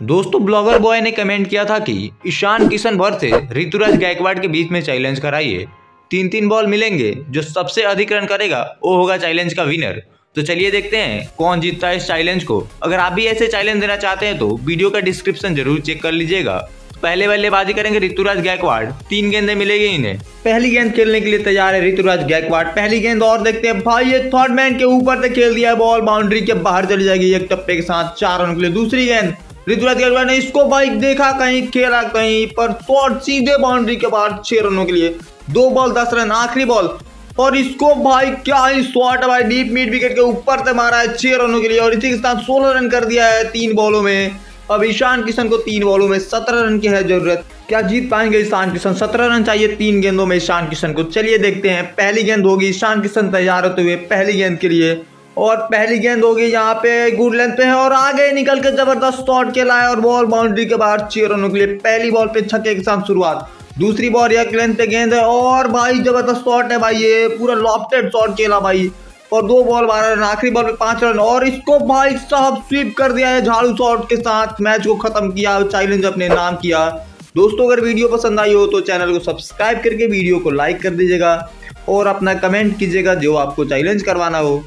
दोस्तों blogger boy ने comment किया था कि ईशान किशन भर से ऋतुराज गायकवाड़ के बीच में चैलेंज कराइए। तीन तीन बॉल मिलेंगे, जो सबसे अधिक रन करेगा, वो होगा चैलेंज का विनर तो चलिए देखते हैं कौन जीतता है इस चैलेंज को। अगर आप भी ऐसे चैलेंज देना चाहते हैं तो वीडियो का डिस्क्रिप्शन ज़रूर चेक कर लीजिएगा। पहले बल्लेबाजी करेंगे ऋतुराज गायकवाड़। तीन गेंदे मिलेगी इन्हें। पहली गेंद खेलने के लिए तैयार है ऋतुराज गायकवाड़। पहली गेंद और देखते हैं। भाई, ये थर्ड मैन के ऊपर से खेल दिया है बॉल बाउंड्री के बाहर चली जाएगी एक टप्पे के साथ। चार रन के लिए दूसरी गेंद। ऋतुराज गायकवाड़ ने इसको भाई देखा कहीं, खेला कहीं, पर शॉट सीधे बाउंड्री के बाहर छह रनों के लिए दो बॉल दस रन, आखिरी बॉल और इसको भाई क्या ही शॉट भाई डीप मिड विकेट के ऊपर से मारा है छह रनों के लिए और इसी के साथ सोलह रन कर दिया है तीन बॉलों में। अब ईशान किशन को तीन बॉलों में सत्रह रन की है ज़रूरत। क्या जीत पाएँगे ईशान किशन? सत्रह रन चाहिए तीन गेंदों में ईशान किशन को। चलिए देखते हैं, पहली गेंद होगी ईशान किशन तैयार होते हुए पहली गेंद के लिए। और पहली गेंद होगी यहाँ पे गुड लेंथ पे है और आगे निकल के ज़बरदस्त शॉट खेला है और बॉल बाउंड्री के बाहर छह रनों के लिए पहली बॉल पे छक्के के साथ शुरुआत। दूसरी बॉल एक लेंथ पे गेंद है और भाई ज़बरदस्त शॉट है भाई, ये पूरा लॉफ्टेड शॉट खेला भाई। और दो बॉल बारह रन, आखिरी बॉल पे पाँच रन और इसको भाई साहब स्वीप कर दिया है झाड़ू शॉट के साथ। मैच को खत्म किया चैलेंज अपने नाम किया। दोस्तों, अगर वीडियो पसंद आई हो तो चैनल को सब्सक्राइब करके वीडियो को लाइक कर दीजिएगा और अपना कमेंट कीजिएगा जो आपको चैलेंज करवाना हो।